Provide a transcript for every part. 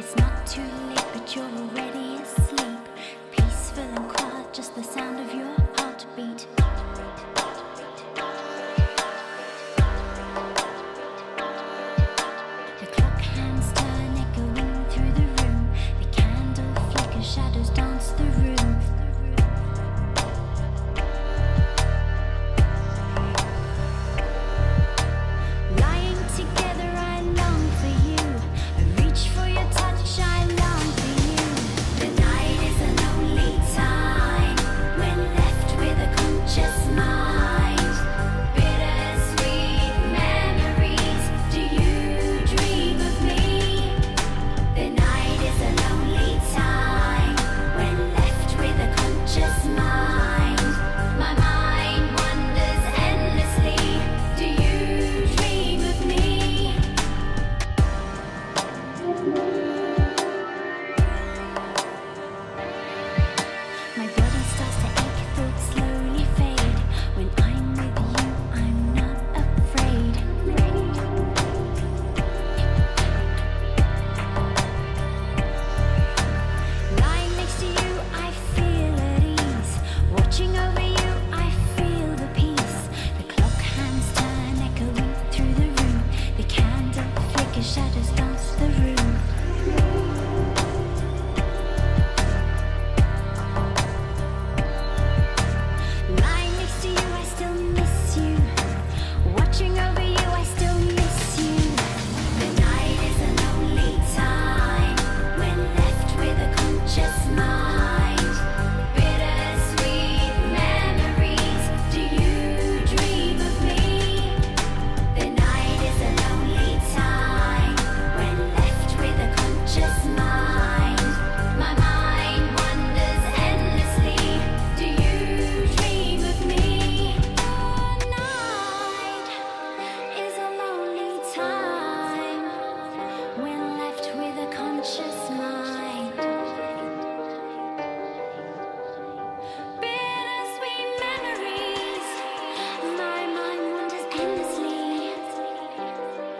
It's not too late, but you're already asleep. Peaceful and quiet, just the sound of your heartbeat.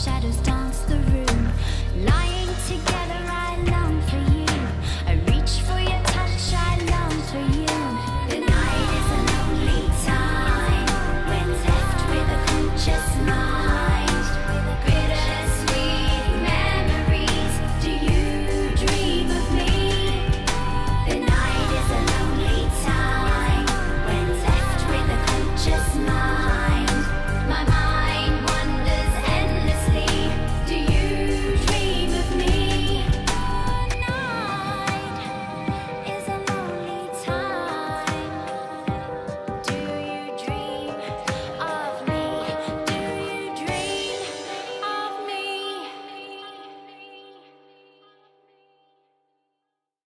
shadows